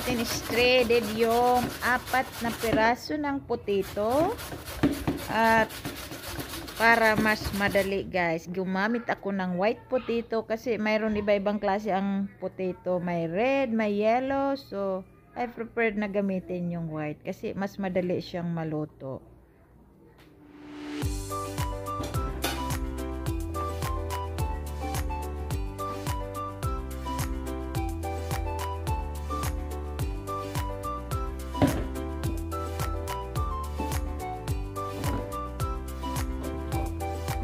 natin shredded yung apat na piraso ng potato. At para mas madali guys, gumamit ako ng white potato kasi mayroon iba-ibang klase ang potato. May red, may yellow. So, I prepared na gamitin yung white kasi mas madali siyang maluto.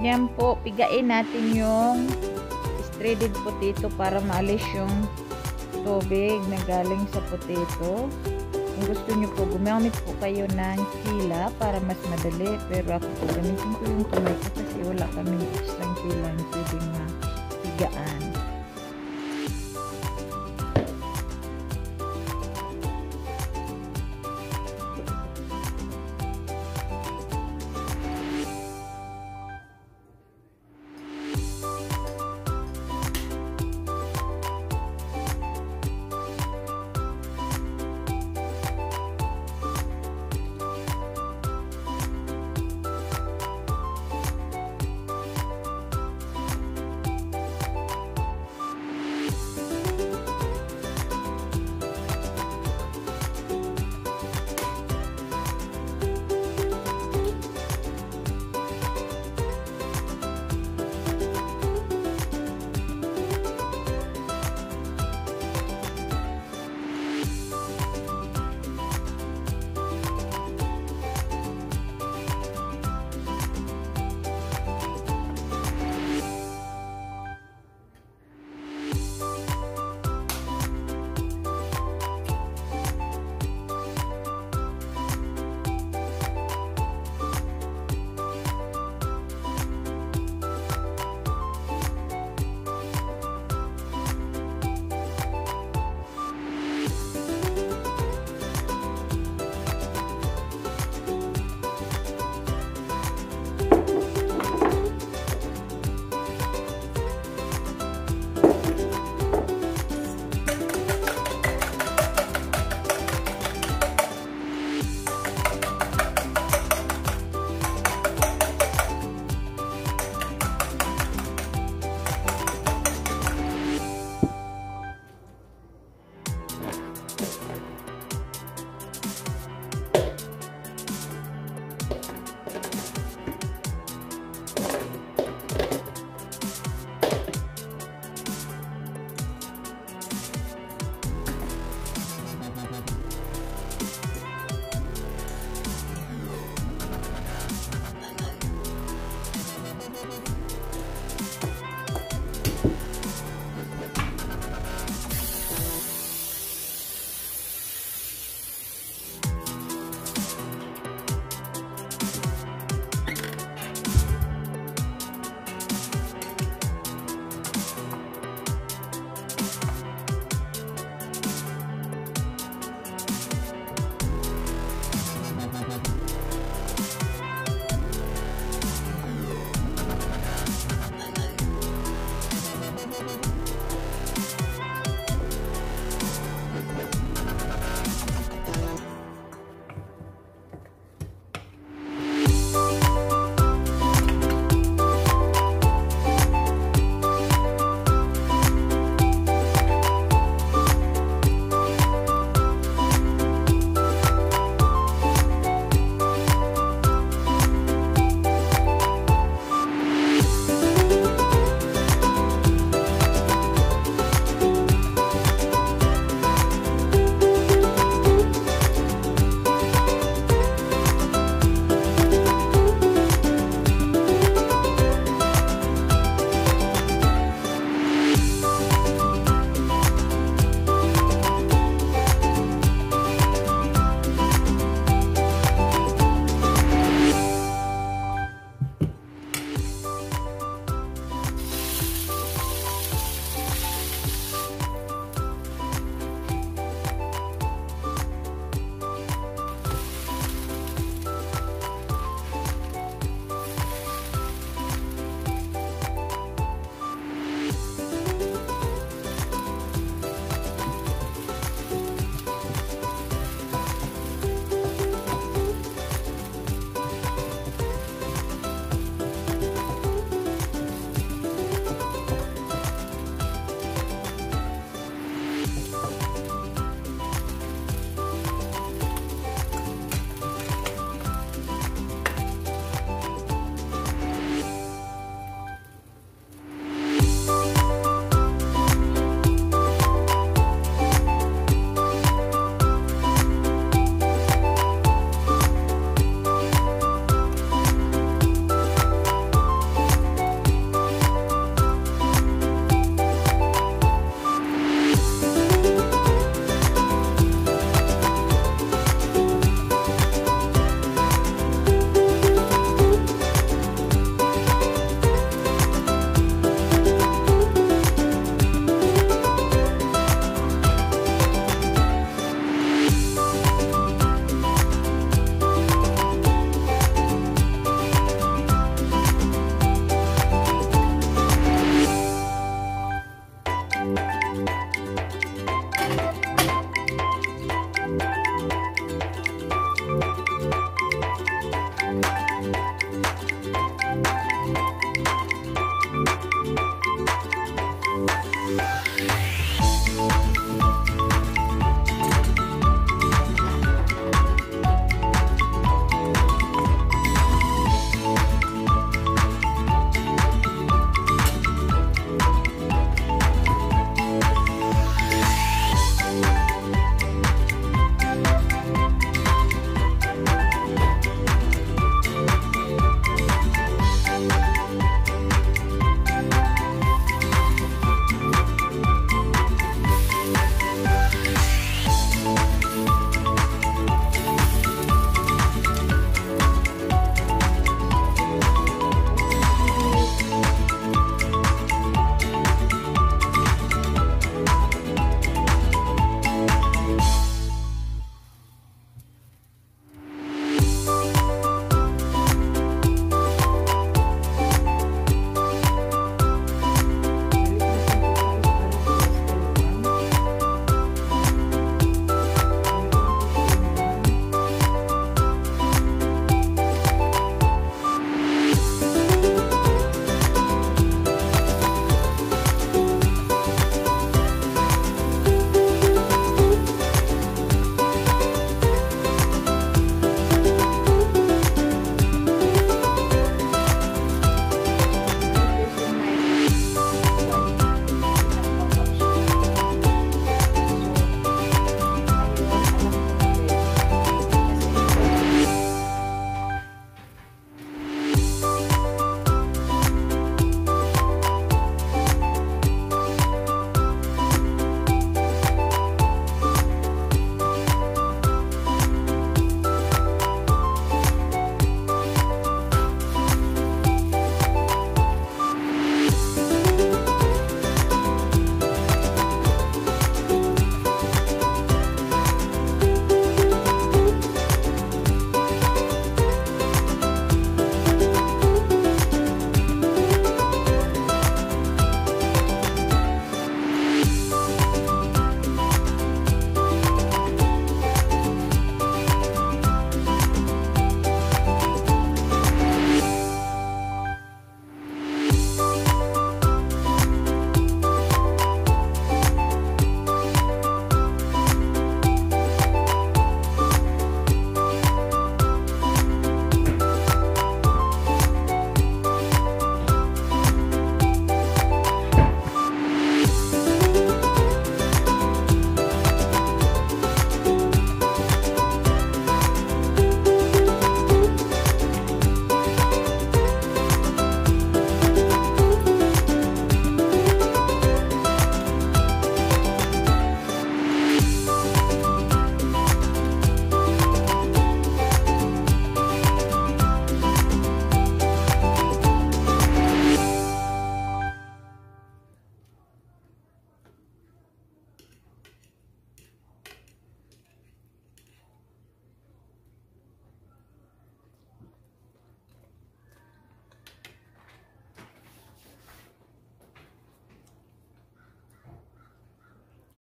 Yan po, pigain natin yung shredded potato para maalis yung tubig na galing sa potato. Kung gusto nyo po, gumamit po kayo ng kila para mas madali. Pero ako po, gamitin ko yung kamay ko kasi wala kami isang kila na pwedeng na pigaan.